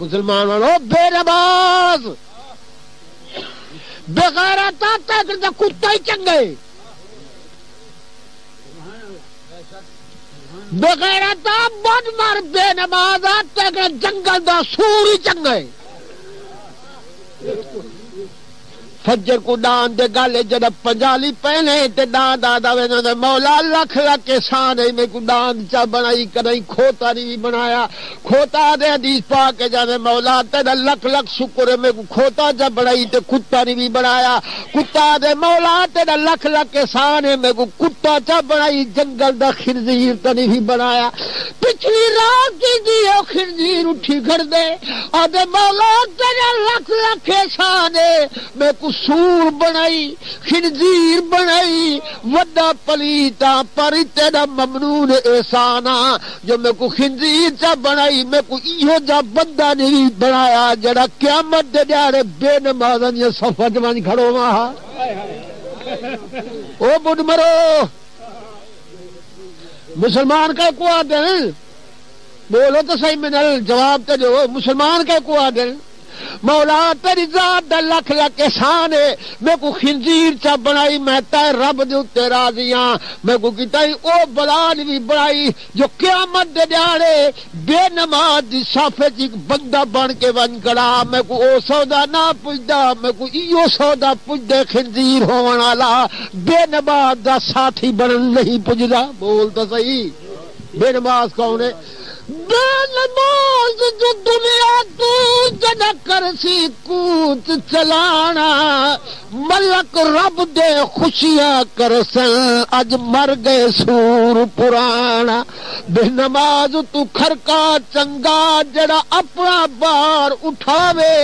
मुसलमान वालों, बेनमाज। बेगैरता तक कुत्ता ही चंगे। बेगैरता बद मर, बेनमाज जंगल का सूर ही चंगे। फजर को डान दे, गाले जद पंजाली पहने, ते डान दादा वे ने मौला लख लख के शान में को डान चा बनाई करई खोता नहीं बनाया। खोता दे हदीस पा के जाने मौला ते लख लख शुक्र में को खोता जा बनाई, ते कुत्ता नहीं भी बनाया। कुत्ता दे मौला ते लख लख के शान में को कुत्ता चा बनाई, जंगल दा खिरजीर तो भी बनाया। पिछली रात की दी खिरजीर उठी कर दे आदे मौला ते लख लख के शान में को सूर बनाई खिनजीर बनाई, वड्डा पलीता पर तेरा ममनून एहसाना। जो मैं को खिनजीर चा बनाई मैं को इहो जा बंदा नहीं बनाया जड़ा क्यामत दे ॾियारे बेनमाज़न जे सफ़ च वञी खड़ो माँ ओ बुढ़ मरो, मुसलमान का को आदल बोलो तो सही मिनल, जवाब तो जो मुसलमान का को आदल मौला, तेरी जात लख लख एहसान। है मैं को खिंजीर चा बनाई, मैं तय रब दे उत्ते राज़ी हाँ मैं को किताई ओ बलाल भी बनाई, जो क्यामत दे ध्याड़े बेनमाज दी साफे च बंदा बन के वन कड़ा मैं को ओ सौदा ना पुजदा, मैं को इयो सौदा पुजदे खिंजीर होवन वाला बेनमाज दा साथी बनन नहीं पुजदा। बोल तो सही। बेनमाज कौन है? बेनमाज जो दुनिया तू जद करसी कूच चलाना मलक रब दे खुशियां करसन अज मर गए सूर पुराना बेनमाज तू खरका चंगा जड़ा अपना बार उठावे।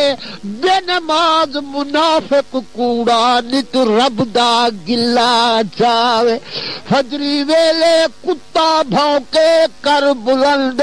बेनमाज मुनाफिक कूड़ा नित रब दा गिला जावे। फजरी वेले कुत्ता भौंके कर बुलंद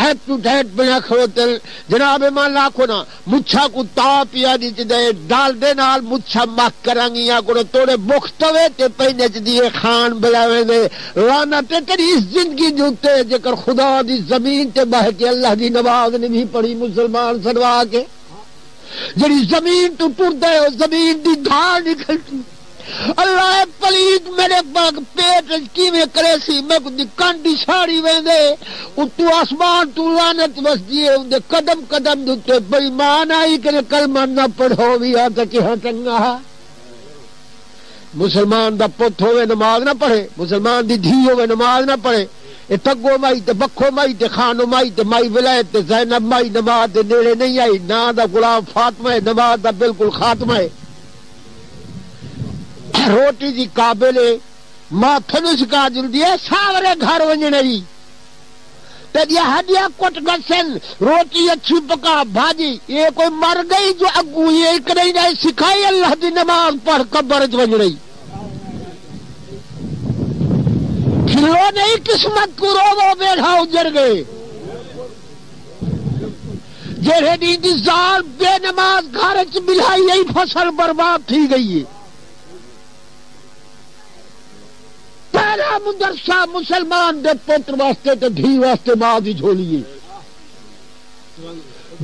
हेड टू हेड बिना खड़ोतल जनाब मान लाखो ना, मुच्छा को ता पिया दी दे डाल दे नाल मुच्छा मक करांगियाँ को तोड़े मुख्तवे ते पैने च दिए खान बजावे दे लाना ते तेरी इस ज़िंदगी जुते जेकर खुदा दी ज़मीन ते बह के अल्लाह दी नमाज़ ने भी पढ़ी मुसलमान सदवा के। जड़ी ज़मीन तू टुरदे हो ज़मीन दी धार निकलती। अल्लाह पलीत मेरे बाग पेट किवें करे सी, मैं कुछ कांडी साड़ी वेंदे, उतू आसमान, तू लानत बस दिए उनके कदम कदम दुते बेईमान आई करे कलमा न पढ़ो भी आ तो कि चंगा मुसलमान दा पुत होवे, नमाज़ ना पढ़े, मुसलमान दी धी होवे, नमाज़ ना पढ़े, ए तगो माई, ते बखो माई, ते खानो माई, ते माई विलायत, ते जैनब माई, नमाज़ दे नेड़े नहीं आई, ना दा गुलाम फातिमा है, नमाज़ दा बिल्कुल खात्मा है। रोटी जी काबिल नु सिका जल्दी है, सावरे घर वञण जी तॾहिं हॾिया कुट घसन रोटी अच्छी पका भाॼी ये कोई मर गई जो अगू ये कॾहिं न सिखाई अल्लाह जी नमाज़ पढ़, कबर च वञण जी खिलो नहीं, किस्मत को रोवो वेठा उजड़ गए। जहिड़े ॾींहं जी ज़ाल, बेनमाज़ घर च मिलाई यही फ़सल बर्बाद थी गई है। पहला मुदरसा मुसलमान दे पुत्र वास्ते ते धी वास्ते माँ दी झोली है।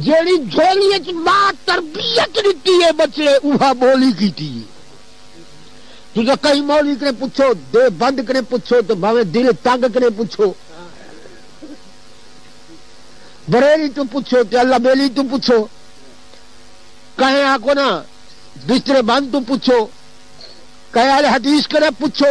जेड़ी झोली माँ तरबियत दी है, बच्चे, उहा बोली की है। तुझे कई मौली करे पूछो दे बंद करे पूछो तो भावे दिल तंग करे पूछो बरेली तू पूछो ते अल्लाह बेली तू पूछो कहे आको ना, बिस्तरे बंद तू पूछो कहे हदीस करे पूछो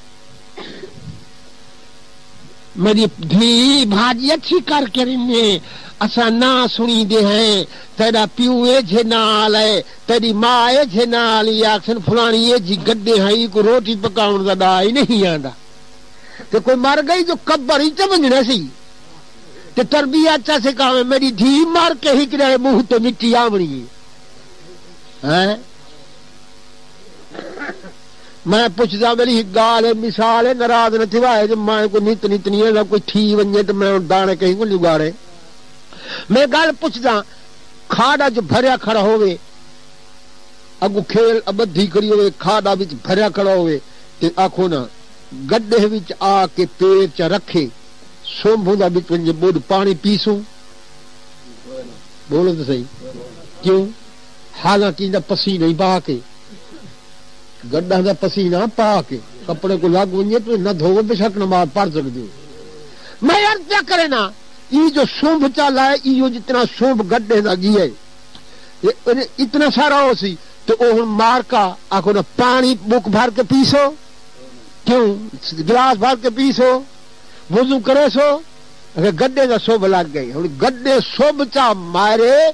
मेरी धी भाजी अच्छी करके रिने असा ना सुनी दे हैं, तेरा प्यू ए जे नाल है, तेरी माँ ए जे नाल आखन फलानी ए जी गड्डे हैं को रोटी पकाउन का दा ही नहीं आंदा। ते कोई मर गई जो कब्बर ही चमझना सी। ते तरबिया चा सिखावे, मेरी धी मार के ही किराए मुँह ते मिट्टी आवनी है? मैं पुछदा मेरी गाल है, मिसाल है, नाराज़ न थिवाए जो मैं को नित नित नहीं है कोई थी वने तो मैं दाने कहीं को लुगाड़े। मैं गल पुछदा, खाड़ा जो भरिया खड़ा होवे, अगु खेल अबधी करी होवे, खाड़ा विच भरिया खड़ा ते आखो ना, गड्ढे विच आके पैर च रखे, सोंभू दा विच वंजे बुध पानी पीसूं। बोलो तो सही। क्यों? हालाँकि इंदा पसीना ही बहा के गड्ढा दा पसीना पा के कपड़े को लग वंजे तो न धोवे, बेशक नमाज़ पढ़ सकते हो मैं अर्ज़ क्या करे ना? जो शुंभ चल है यो जितना शुंभ गड्ढे का गी है इतना सारा हो सी तो वो मार का आखो ना पानी बुक भर के पीसो। क्यों? गिलास भर के पीसो, वज़ू करे सो। गड्ढे का शुभ लग गई हम गड्ढे शुभ चा मारे,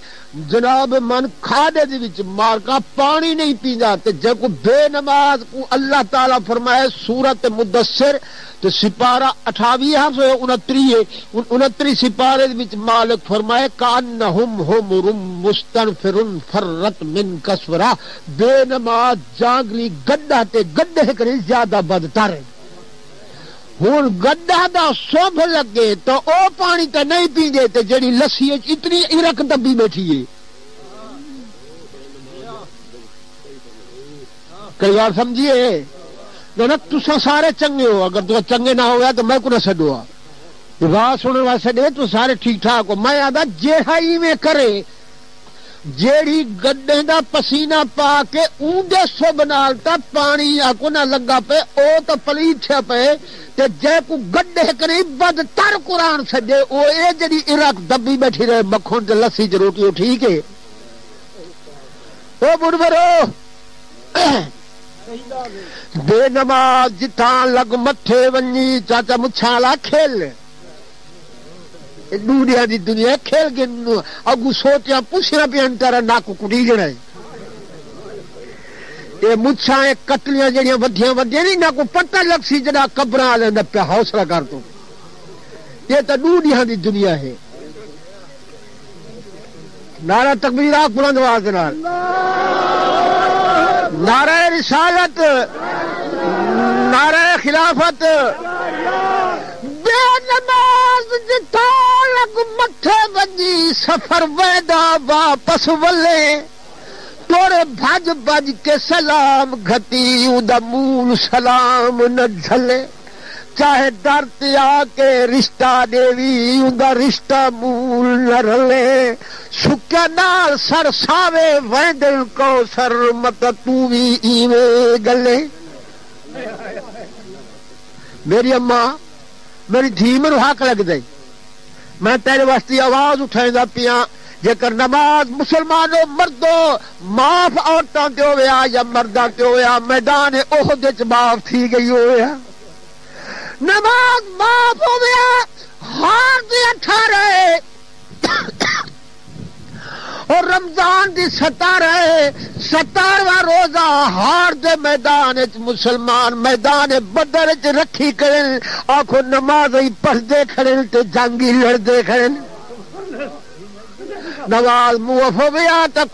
जनाब मन खादे मार का पानी नहीं पींदा, ते को बेनमाज को अल्लाह ताला फरमाए, सूरत मुदस्सिर, ते सिपारा 28 उनत्री सिपारे विच मालिक फरमाए, कान्नहुम हुमरुम मुस्तनफिरुन फररत मिन कसवरा बेनमाज जागरी गड्ढा ते गड्ढे करे ज़्यादा बदतर है। हूँ गड्ढा दा सुभ लगे तो ओ पानी तो नहीं पींदे ते जड़ी लस्सी इतनी इरक दबी बैठी है कई बार समझिए? ना तुसा सारे चंगे हो। अगर तुम चंगे ना हो तो मैं को ना वाह सुनने छे तू सारे ठीक ठाक हो। मैं आदा जेड़ा इवें करे जेड़ी गड्ढे दा पसीना पा के ऊंदे सुभ नाल ता पानी आको ना लगा पे ओ तो पलीठे पे ते जे को गड्ढे करे बदतर कुरान सजे ओ ए जड़ी इराक दबी बैठी रहे मक्खन ते लस्सी च रोटी ठीक है ओ बुढ़बरो बेनमाज जिथा लग मथे वञी चाचा मुछाला खेल दुनिया दी दुनिया खेल के अगू सोचिया पुछना पिया तेरा नक कुड़ी जना ये मुछा कतलियाँ जड़ियाँ वधिया वधिया नहीं ना को पता लग सी जड़ा कब्र वाले न पे हौसला कर तू। ये तो दुनिया दी दुनिया है। नारा तकबीर आप बुलंद आवाज़ नाल। नारा रिसालत, नारा खिलाफत। वापस वले। तोरे भज भज के सलाम घती उदा मूल सलाम न झले। चाहे दर ते आके रिश्ता देवी उदा रिश्ता मूल न रले। सुक्या नाल सर सावे वैदल को सर मत तू भी इवे गले। मेरी अम्मा मेरी धी मेरे हक लग गई मैं तेरे वास्ते आवाज़ उठाईंदा पिया जेकर नमाज़ मुसलमानों मर्दो, माफ़ औरतों ते होया या मर्दा ते होया, मैदान ओहदे च माफ़ थी गई होया। नमाज़ माफ़ हो गया हार दे अठारह। और रमज़ान की है सतारवा रोजा हार दे मैदान मुसलमान, मैदान बदर च रखी करे आखो नमाज़ ही पढ़ते खड़े ते जंगी लड़ते खड़े नमाज़ मुआफ हो गया तो